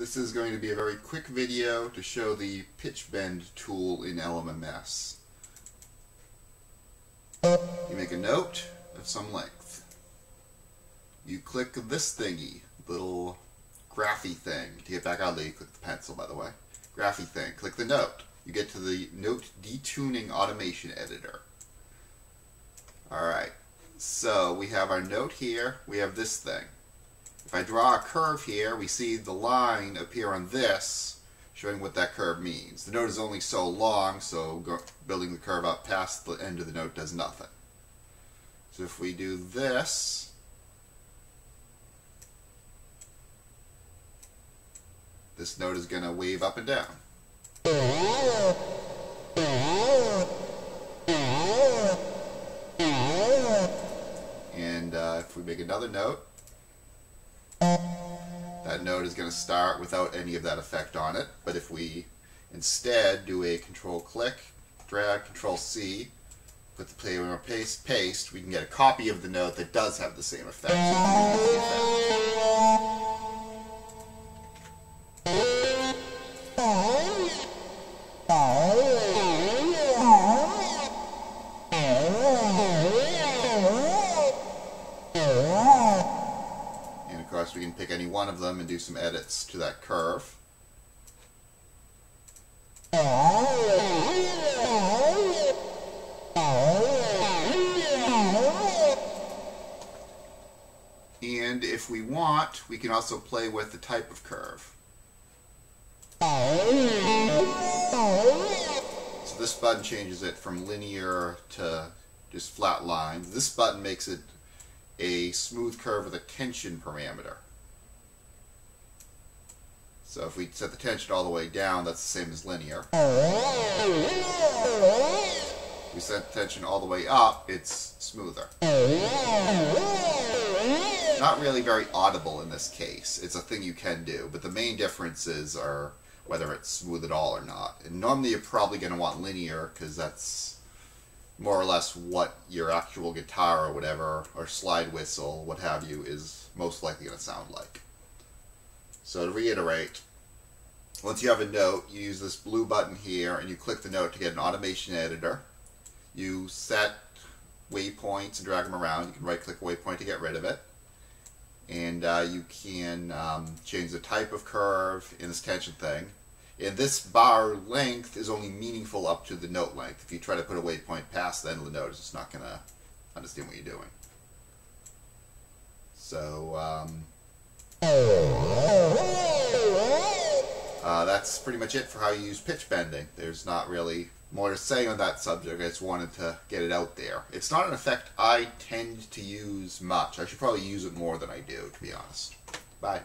This is going to be a very quick video to show the pitch bend tool in LMMS. You make a note of some length. You click this thingy, little graphy thing. To get back out there, you click the pencil, by the way. Graphy thing. Click the note. You get to the note detuning automation editor. Alright, so we have our note here. We have this thing. If I draw a curve here, we see the line appear on this, showing what that curve means. The note is only so long, so building the curve up past the end of the note does nothing. So if we do this, this note is going to wave up and down. And uh, if we make another note, that note is going to start without any of that effect on it. But if we instead do a control click, drag, control C, put the play on paste, paste, we can get a copy of the note that does have the same effect. We can pick any one of them and do some edits to that curve. And if we want, we can also play with the type of curve. So this button changes it from linear to just flat lines. This button makes it a smooth curve with a tension parameter. So if we set the tension all the way down, that's the same as linear. If we set the tension all the way up, it's smoother. Not really very audible in this case. It's a thing you can do, but the main differences are whether it's smooth at all or not. And normally you're probably going to want linear because that's more or less what your actual guitar or whatever, or slide whistle, what have you, is most likely going to sound like. So to reiterate, once you have a note, you use this blue button here and you click the note to get an automation editor. You set waypoints and drag them around. You can right click a waypoint to get rid of it. And uh, you can um, change the type of curve in this tension thing. And this bar length is only meaningful up to the note length. If you try to put a waypoint past the end of the note, it's just not going to understand what you're doing. So, um, uh, that's pretty much it for how you use pitch bending. There's not really more to say on that subject. I just wanted to get it out there. It's not an effect I tend to use much. I should probably use it more than I do, to be honest. Bye.